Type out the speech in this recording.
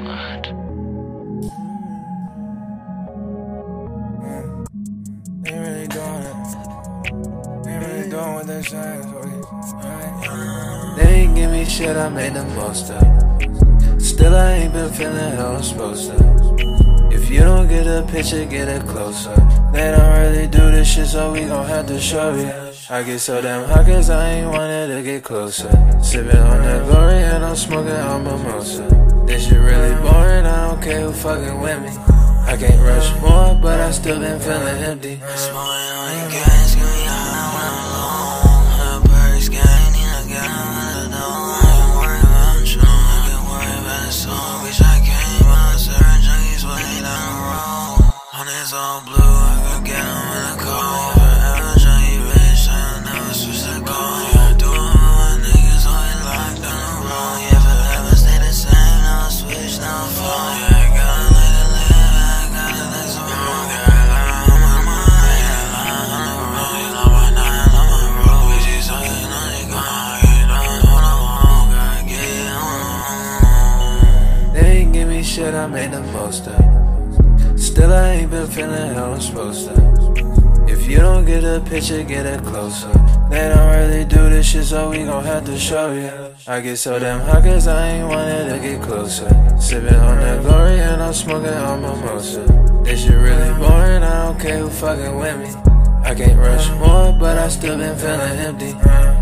What? They really doing it. They really doing what they saying. They ain't give me shit, I made the most of. Still, I ain't been feeling how I'm supposed to. If you don't get a picture, get it closer. They don't really do this shit, so we gon' have to show you. I get so damn hot cause I ain't wanted to get closer. Sippin' on that glory and I'm smoking on mimosa. This shit really boring, I don't care who fucking with me. I can't rush more, but I still been feeling empty. Give me high when shit, I made the most of. Still, I ain't been feeling how I'm supposed to. If you don't get a picture, get it closer. They don't really do this shit, so we gon' have to show you. I get so damn hot cause I ain't wanted to get closer. Sippin' on that glory and I'm smoking on mimosa. This shit really boring, I don't care who fucking with me. I can't rush more, but I still been feeling empty.